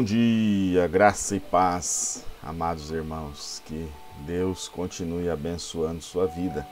Bom dia, graça e paz, amados irmãos, que Deus continue abençoando sua vida.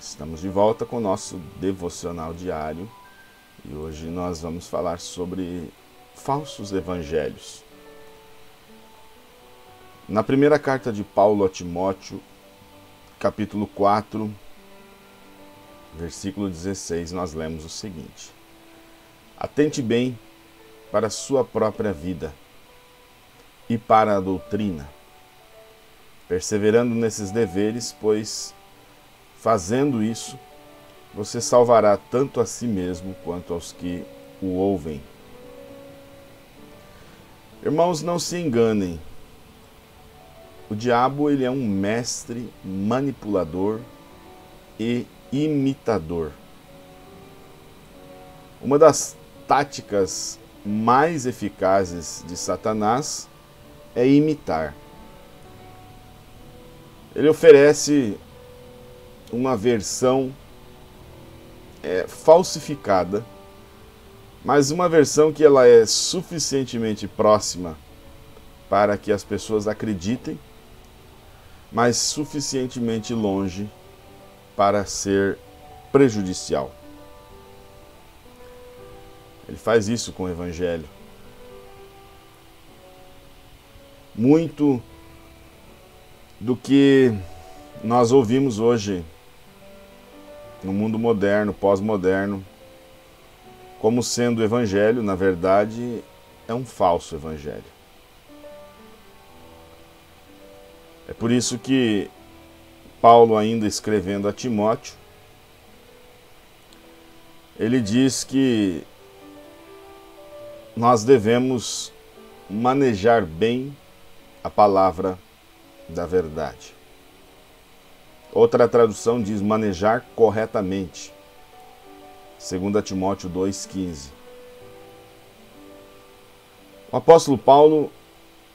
Estamos de volta com o nosso devocional diário e hoje nós vamos falar sobre falsos evangelhos. Na primeira carta de Paulo a Timóteo, capítulo 4, versículo 16, nós lemos o seguinte: Atente bem para a sua própria vida e para a doutrina, perseverando nesses deveres, pois, fazendo isso, você salvará tanto a si mesmo quanto aos que o ouvem. Irmãos, não se enganem. O diabo ele é um mestre manipulador e imitador. Uma das táticas mais eficazes de Satanás é imitar. Ele oferece uma versão é, falsificada, mas uma versão que ela é suficientemente próxima para que as pessoas acreditem, mas suficientemente longe para ser prejudicial. Ele faz isso com o Evangelho. Muito do que nós ouvimos hoje no mundo moderno, pós-moderno, como sendo o Evangelho, na verdade, é um falso Evangelho. É por isso que Paulo, ainda escrevendo a Timóteo, ele diz que nós devemos manejar bem a palavra da verdade. Outra tradução diz manejar corretamente. 2 Timóteo 2,15. O apóstolo Paulo,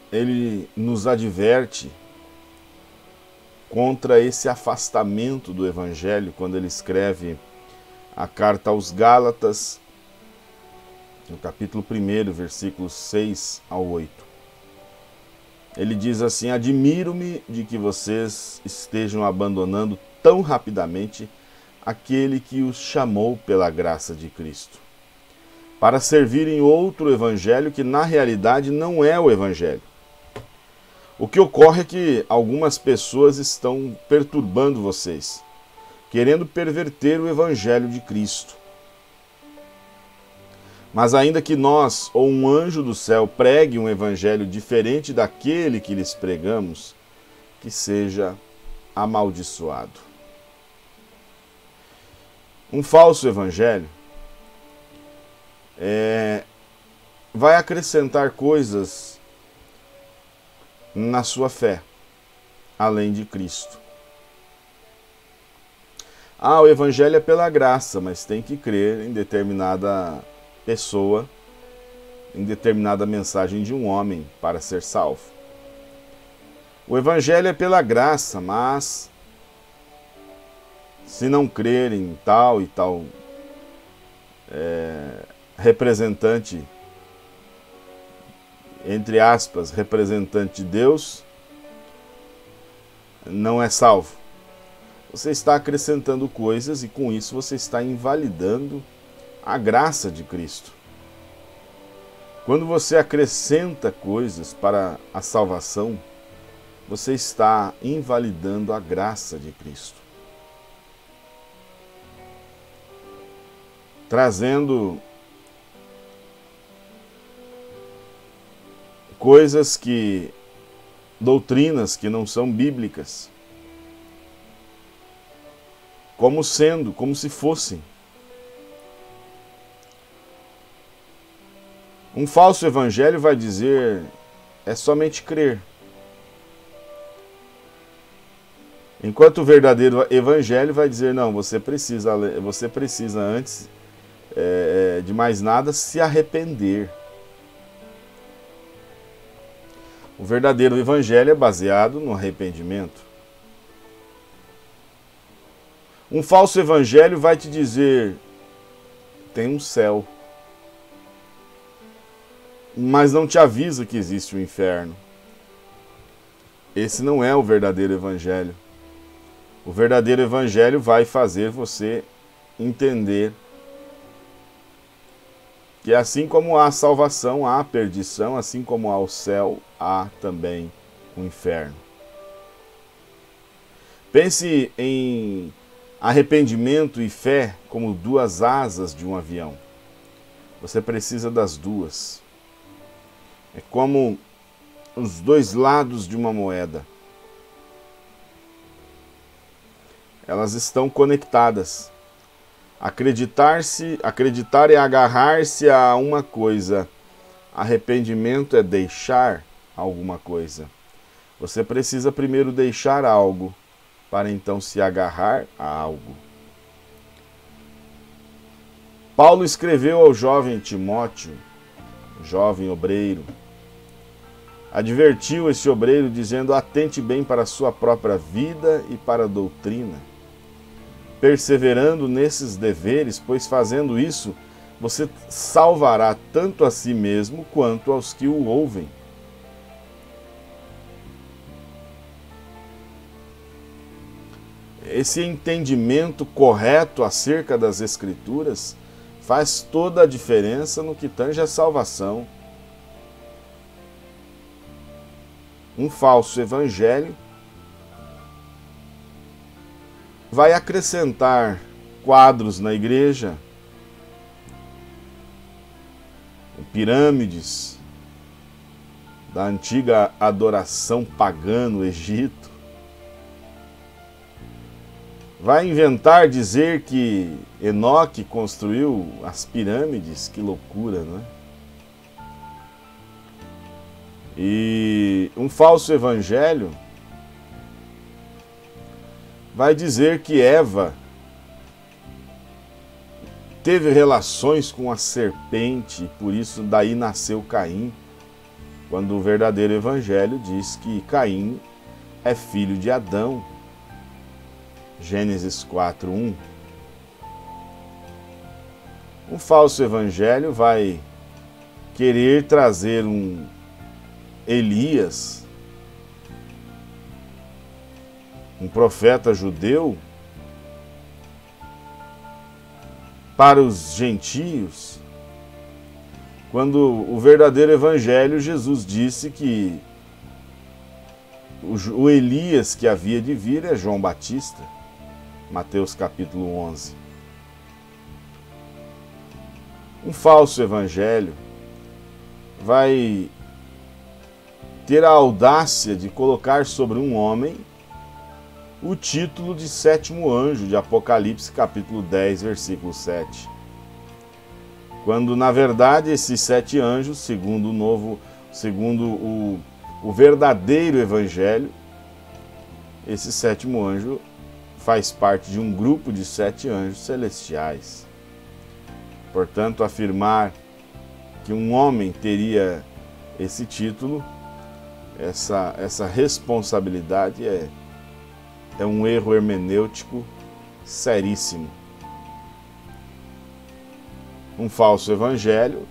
ele nos adverte contra esse afastamento do evangelho quando ele escreve a carta aos Gálatas, no capítulo 1, versículos 6 ao 8. Ele diz assim: Admiro-me de que vocês estejam abandonando tão rapidamente aquele que os chamou pela graça de Cristo, para servirem outro evangelho que na realidade não é o evangelho. O que ocorre é que algumas pessoas estão perturbando vocês, querendo perverter o evangelho de Cristo. Mas ainda que nós ou um anjo do céu pregue um evangelho diferente daquele que lhes pregamos, que seja amaldiçoado. Um falso evangelho é, vai acrescentar coisas na sua fé, além de Cristo. Ah, o evangelho é pela graça, mas tem que crer em determinada pessoa em determinada mensagem de um homem para ser salvo. O Evangelho é pela graça, mas se não crerem em tal e tal é, representante, entre aspas, representante de Deus, não é salvo. Você está acrescentando coisas e com isso você está invalidando a graça de Cristo. Quando você acrescenta coisas para a salvação, você está invalidando a graça de Cristo. Trazendo coisas que, doutrinas que não são bíblicas, como sendo, como se fossem. Um falso evangelho vai dizer é somente crer. Enquanto o verdadeiro evangelho vai dizer não, você precisa, você precisa antes é, de mais nada se arrepender. O verdadeiro evangelho é baseado no arrependimento. Um falso evangelho vai te dizer tem um céu. Mas não te avisa que existe o um inferno. Esse não é o verdadeiro evangelho. O verdadeiro evangelho vai fazer você entender que assim como há salvação, há perdição, assim como há o céu, há também o inferno. Pense em arrependimento e fé como duas asas de um avião. Você precisa das duas. É como os dois lados de uma moeda. Elas estão conectadas. Acreditar-se, acreditar é agarrar-se a uma coisa. Arrependimento é deixar alguma coisa. Você precisa primeiro deixar algo para então se agarrar a algo. Paulo escreveu ao jovem Timóteo, jovem obreiro, advertiu esse obreiro dizendo: atente bem para a sua própria vida e para a doutrina, perseverando nesses deveres, pois fazendo isso você salvará tanto a si mesmo quanto aos que o ouvem. Esse entendimento correto acerca das Escrituras faz toda a diferença no que tange a salvação um falso evangelho, vai acrescentar quadros na igreja, pirâmides da antiga adoração pagã no Egito. Vai inventar dizer que Enoque construiu as pirâmides, que loucura, não é? E um falso evangelho vai dizer que Eva teve relações com a serpente, por isso daí nasceu Caim, quando o verdadeiro evangelho diz que Caim é filho de Adão. Gênesis 4:1. Um falso evangelho vai querer trazer um Elias, um profeta judeu, para os gentios, quando o verdadeiro evangelho, Jesus disse que o Elias que havia de vir é João Batista, Mateus capítulo 11. Um falso evangelho vai ter a audácia de colocar sobre um homem o título de sétimo anjo de Apocalipse, capítulo 10, versículo 7. Quando, na verdade, esses sete anjos, segundo o novo, segundo o, o verdadeiro evangelho, esse sétimo anjo faz parte de um grupo de sete anjos celestiais. Portanto, afirmar que um homem teria esse título essa, essa responsabilidade é, é um erro hermenêutico seríssimo. Um falso evangelho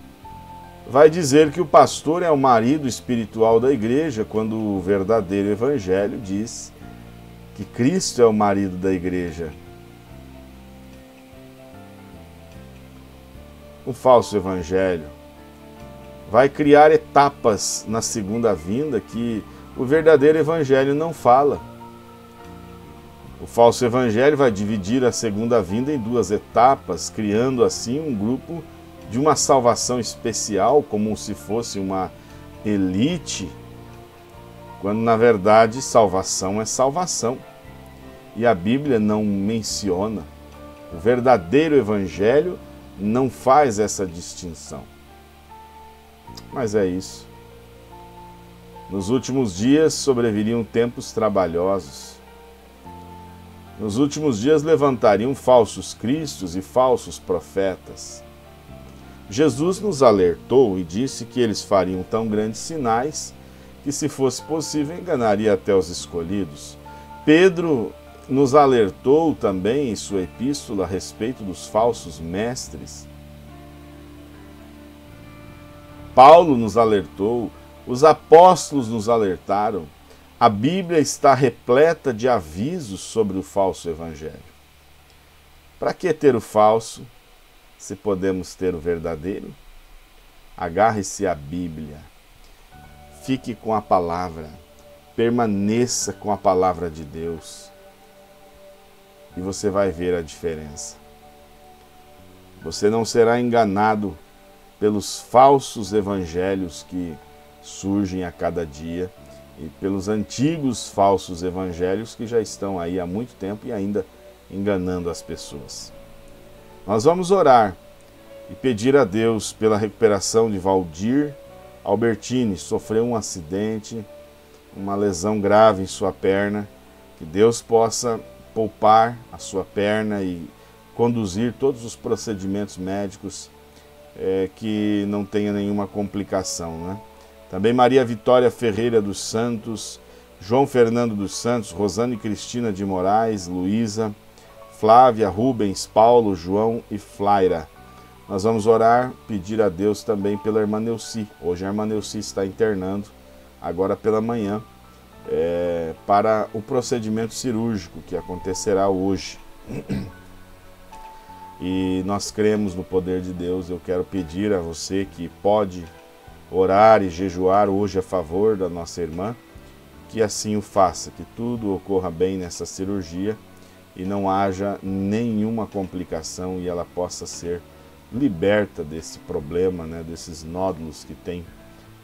vai dizer que o pastor é o marido espiritual da igreja, quando o verdadeiro evangelho diz que Cristo é o marido da igreja. Um falso evangelho vai criar etapas na segunda vinda que o verdadeiro evangelho não fala. O falso evangelho vai dividir a segunda vinda em duas etapas, criando assim um grupo de uma salvação especial, como se fosse uma elite, quando na verdade salvação é salvação. E a Bíblia não menciona. O verdadeiro evangelho não faz essa distinção. Mas é isso. Nos últimos dias sobreviriam tempos trabalhosos. Nos últimos dias levantariam falsos cristos e falsos profetas. Jesus nos alertou e disse que eles fariam tão grandes sinais que, se fosse possível, enganaria até os escolhidos. Pedro nos alertou também em sua epístola a respeito dos falsos mestres Paulo nos alertou, os apóstolos nos alertaram. A Bíblia está repleta de avisos sobre o falso evangelho. Para que ter o falso se podemos ter o verdadeiro? Agarre-se à Bíblia. Fique com a palavra. Permaneça com a palavra de Deus. E você vai ver a diferença. Você não será enganado pelos falsos evangelhos que surgem a cada dia e pelos antigos falsos evangelhos que já estão aí há muito tempo e ainda enganando as pessoas. Nós vamos orar e pedir a Deus pela recuperação de Valdir Albertini, sofreu um acidente, uma lesão grave em sua perna, que Deus possa poupar a sua perna e conduzir todos os procedimentos médicos é, que não tenha nenhuma complicação. Né? Também Maria Vitória Ferreira dos Santos, João Fernando dos Santos, Rosane Cristina de Moraes, Luísa, Flávia, Rubens, Paulo, João e Flaira. Nós vamos orar, pedir a Deus também pela irmã Neuci. Hoje a irmã Neuci está internando, agora pela manhã, é, para o procedimento cirúrgico que acontecerá hoje. E nós cremos no poder de Deus. Eu quero pedir a você que pode orar e jejuar hoje a favor da nossa irmã, que assim o faça, que tudo ocorra bem nessa cirurgia e não haja nenhuma complicação e ela possa ser liberta desse problema, né, desses nódulos que tem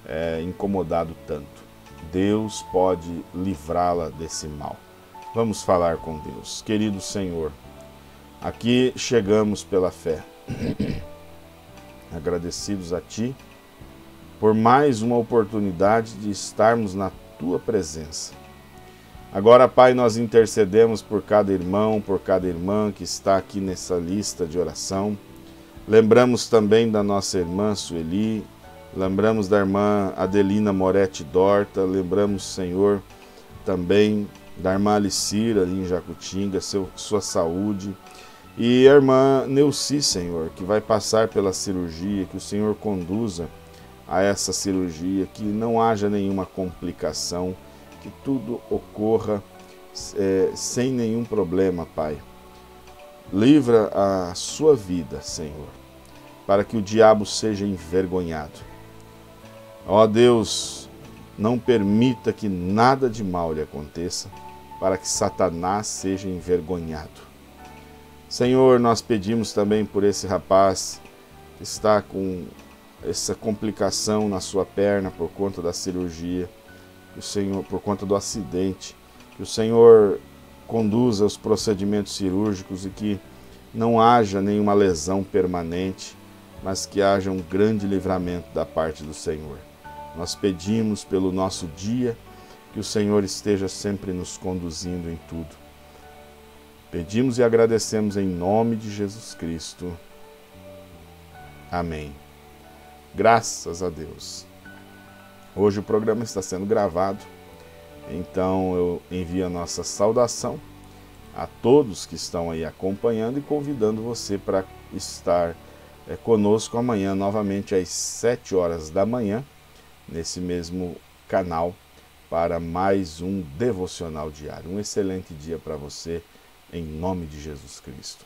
é, incomodado tanto. Deus pode livrá-la desse mal. Vamos falar com Deus. Querido Senhor, Aqui chegamos pela fé, agradecidos a Ti por mais uma oportunidade de estarmos na Tua presença. Agora, Pai, nós intercedemos por cada irmão, por cada irmã que está aqui nessa lista de oração. Lembramos também da nossa irmã Sueli, lembramos da irmã Adelina Moretti Dorta, lembramos, Senhor, também da irmã Alicira ali em Jacutinga, seu, sua saúde. E a irmã Neuci, Senhor, que vai passar pela cirurgia, que o Senhor conduza a essa cirurgia, que não haja nenhuma complicação, que tudo ocorra é, sem nenhum problema, Pai. Livra a sua vida, Senhor, para que o diabo seja envergonhado. Ó Deus, não permita que nada de mal lhe aconteça, para que Satanás seja envergonhado. Senhor, nós pedimos também por esse rapaz que está com essa complicação na sua perna por conta da cirurgia, o Senhor, por conta do acidente, que o Senhor conduza os procedimentos cirúrgicos e que não haja nenhuma lesão permanente, mas que haja um grande livramento da parte do Senhor. Nós pedimos pelo nosso dia que o Senhor esteja sempre nos conduzindo em tudo Pedimos e agradecemos em nome de Jesus Cristo. Amém. Graças a Deus. Hoje o programa está sendo gravado, então eu envio a nossa saudação a todos que estão aí acompanhando e convidando você para estar é, conosco amanhã, novamente às 7 horas da manhã, nesse mesmo canal, para mais um devocional diário. Um excelente dia para você em nome de Jesus Cristo.